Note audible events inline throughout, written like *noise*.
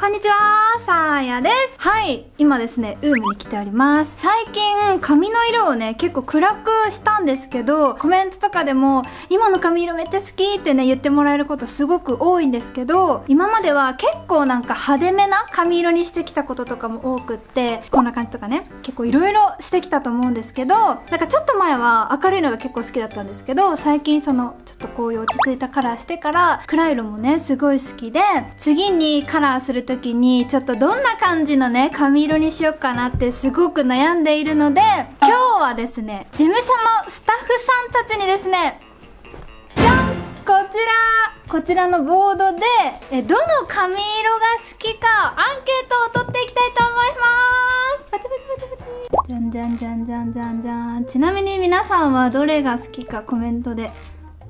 こんにちは、さーやです。はい、今ですね、ウームに来ております。最近、髪の色をね、結構暗くしたんですけど、コメントとかでも、今の髪色めっちゃ好きってね、言ってもらえることすごく多いんですけど、今までは結構なんか派手めな髪色にしてきたこととかも多くって、こんな感じとかね、結構色々してきたと思うんですけど、なんかちょっと前は明るいのが結構好きだったんですけど、最近その、ちょっとこういう落ち着いたカラーしてから、暗い色もね、すごい好きで、次にカラーする時にちょっとどんな感じのね髪色にしようかなってすごく悩んでいるので今日はですね事務所のスタッフさんたちにですねじゃんこちらこちらのボードでえどの髪色が好きかアンケートを取っていきたいと思います。パチパチパチパチ。じゃんじゃんじゃんじゃんじゃんじゃん。ちなみに皆さんはどれが好きかコメントで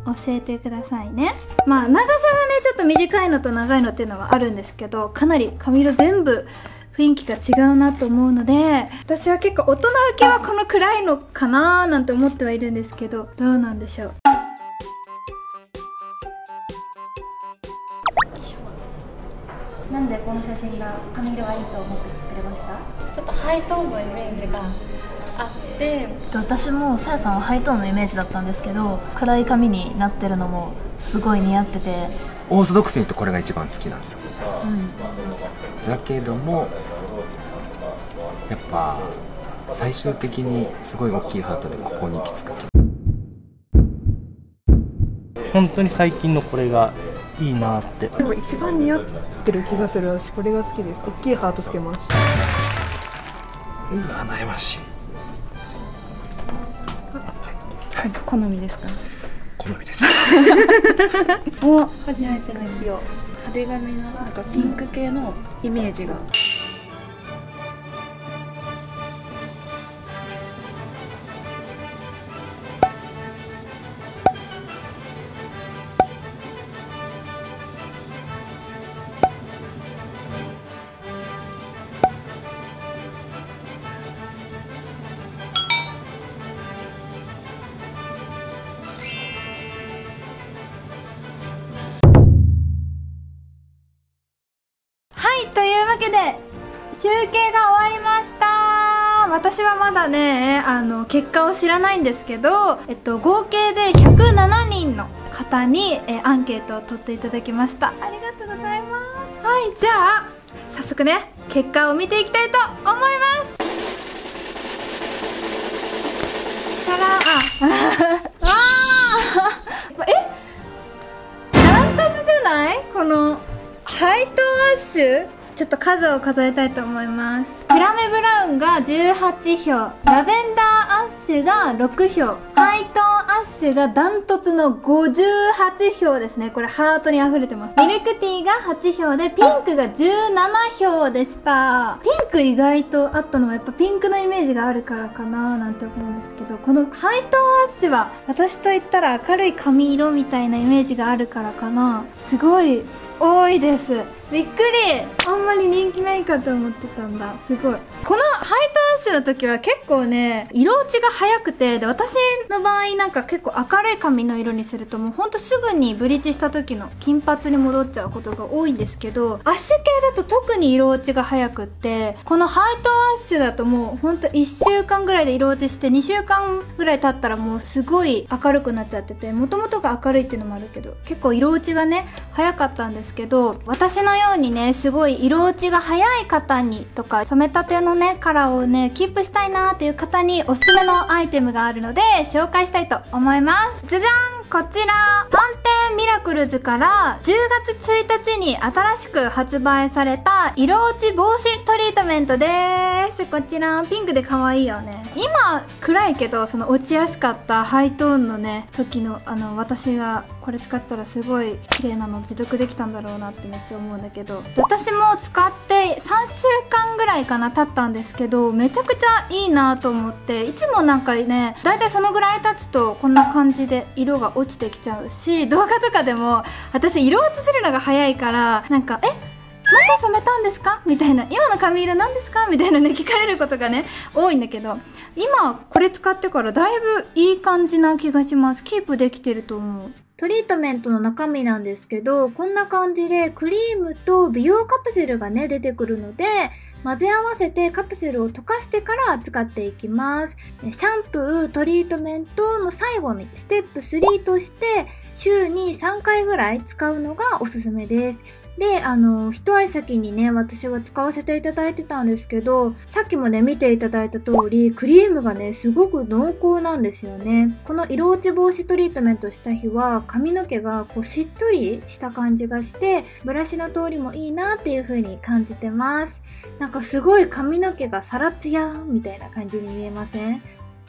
教えてくださいね。まあ長さがねちょっと短いのと長いのっていうのはあるんですけどかなり髪色全部雰囲気が違うなと思うので私は結構大人受けはこの暗いのかなーなんて思ってはいるんですけどどうなんでしょう？なんでこの写真が髪色がいいと思ってくれました？ちょっとハイトーンのイメージがあって。私もさやさんはハイトーンのイメージだったんですけど暗い髪になってるのもすごい似合ってて。オーソドックスに言うとこれが一番好きなんですよ、うん、だけどもやっぱ最終的にすごい大きいハートでここに行き着く本当に最近のこれがいいなって。でも一番似合ってる気がする。私これが好きです。大きいハートつけます。うわ悩ましい好みですか？好みです。*laughs* お初めての色派手髪のなんかピンク系のイメージが集計が終わりました。私はまだねあの結果を知らないんですけど、えっと、合計で107人の方にえアンケートを取っていただきました。ありがとうございます。はいじゃあ早速ね結果を見ていきたいと思います。さらあ *laughs* あえダントツじゃない？このハイトーンアッシュ？ちょっと数を数えたいと思います。フラメブラウンが18票ラベンダーアッシュが6票ハイトーンアッシュがダントツの58票ですね。これハートに溢れてます。ミルクティーが8票でピンクが17票でした。ピンク意外とあったのはやっぱピンクのイメージがあるからかななんて思うんですけどこのハイトーンアッシュは私と言ったら明るい髪色みたいなイメージがあるからかな。すごい多いです。びっくり。あんまり人気ないかと思ってたんだ。すごい。このハイトーンアッシュの時は結構ね色落ちが早くてで私の場合なんか結構明るい髪の色にするともうほんとすぐにブリーチした時の金髪に戻っちゃうことが多いんですけどアッシュ系だと特に色落ちが早くってこのハイトーンアッシュだともうほんと1週間ぐらいで色落ちして2週間ぐらい経ったらもうすごい明るくなっちゃっててもともとが明るいっていうのもあるけど結構色落ちがね早かったんですけど私のようにねすごい色落ちが早い方にとか染めたてのねカラーをねキープしたいなーっていう方におすすめのアイテムがあるので紹介したいと思います。じゃじゃんこちら。パンテンミラクルズから10月1日に新しく発売された色落ち防止トリートメントです。こちらピンクで可愛いよね。今暗いけどその落ちやすかったハイトーンのね時のあの私がこれ使ってたらすごい綺麗なの持続できたんだろうなってめっちゃ思うんだけど私も使って3週間ぐらいかな経ったんですけどめちゃくちゃいいなと思っていつもなんかねだいたいそのぐらい経つとこんな感じで色が落ちてきちゃうし動画とかでも私色落ちするのが早いからなんか「えまた染めたんですか？みたいな今の髪色なんですか？みたいなね聞かれることがね多いんだけど今これ使ってからだいぶいい感じな気がします。キープできてると思う。トリートメントの中身なんですけど、こんな感じでクリームと美容カプセルがね、出てくるので、混ぜ合わせてカプセルを溶かしてから使っていきます。シャンプー、トリートメントの最後にステップ3として、週に3回ぐらい使うのがおすすめです。で、あの、一足先にね、私は使わせていただいてたんですけど、さっきもね、見ていただいた通り、クリームがね、すごく濃厚なんですよね。この色落ち防止トリートメントした日は、髪の毛がこうしっとりした感じがして、ブラシの通りもいいなっていう風に感じてます。なんかすごい髪の毛がサラツヤみたいな感じに見えません？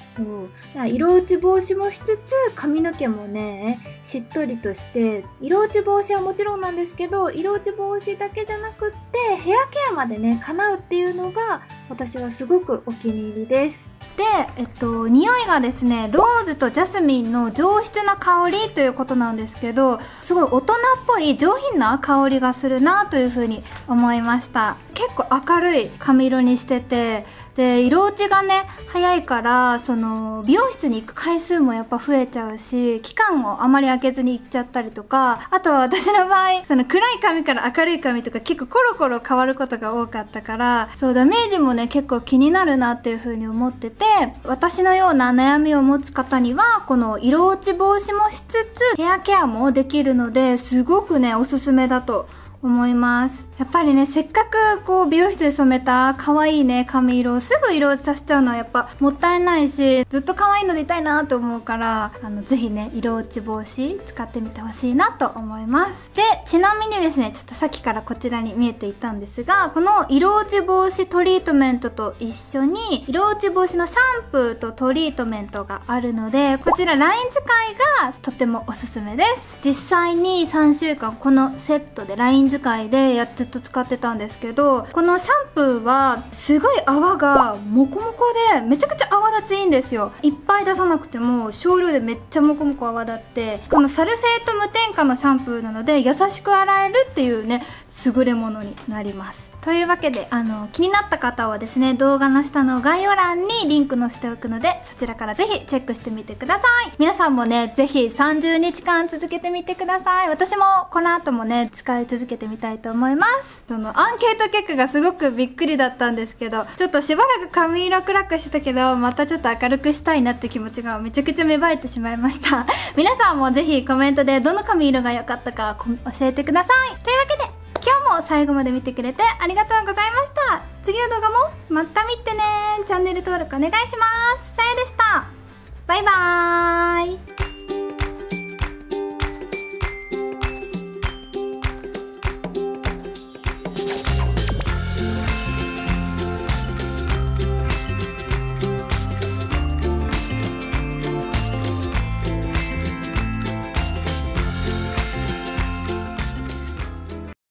そう。だ色落ち防止もしつつ髪の毛もねしっとりとして色落ち防止はもちろんなんですけど色落ち防止だけじゃなくってヘアケアまでね叶うっていうのが私はすごくお気に入りです。で、えっと、匂いがですねローズとジャスミンの上質な香りということなんですけどすごい大人っぽい上品な香りがするなというふうに思いました。結構明るい髪色にしててで色落ちがね早いからその美容室に行く回数もやっぱ増えちゃうし期間をあまり空けずに行っちゃったりとかあとは私の場合その暗い髪から明るい髪とか結構コロコロ変わることが多かったからそうダメージもね結構気になるなっていう風に思ってて私のような悩みを持つ方にはこの色落ち防止もしつつヘアケアもできるのですごくねおすすめだと思います。やっぱりねせっかくこう美容室で染めた可愛いね髪色をすぐ色落ちさせちゃうのはやっぱもったいないしずっと可愛いのでいたいなと思うからあのぜひね色落ち防止使ってみてほしいなと思います。でちなみにですねちょっとさっきからこちらに見えていたんですがこの色落ち防止トリートメントと一緒に色落ち防止のシャンプーとトリートメントがあるのでこちらライン使いがとてもおすすめです。実際に3週間このセットでライン使いでやっずっと使ってたんですけどこのシャンプーはすごい泡がモコモコでめちゃくちゃ泡立ちいいんですよ。いっぱい出さなくても少量でめっちゃモコモコ泡立ってこのサルフェート無添加のシャンプーなので優しく洗えるっていうね優れものになります。というわけであの気になった方はですね動画の下の概要欄にリンク載せておくのでそちらからぜひチェックしてみてください。皆さんもねぜひ30日間続けてみてください。私もこの後もね使い続けてみたいと思います。そのアンケート結果がすごくびっくりだったんですけどちょっとしばらく髪色暗くしてたけどまたちょっと明るくしたいなって気持ちがめちゃくちゃ芽生えてしまいました。皆さんもぜひコメントでどの髪色が良かったか教えてください。というわけでも最後まで見てくれてありがとうございました。次の動画もまた見てね。チャンネル登録お願いします。さやでした。バイバーイ。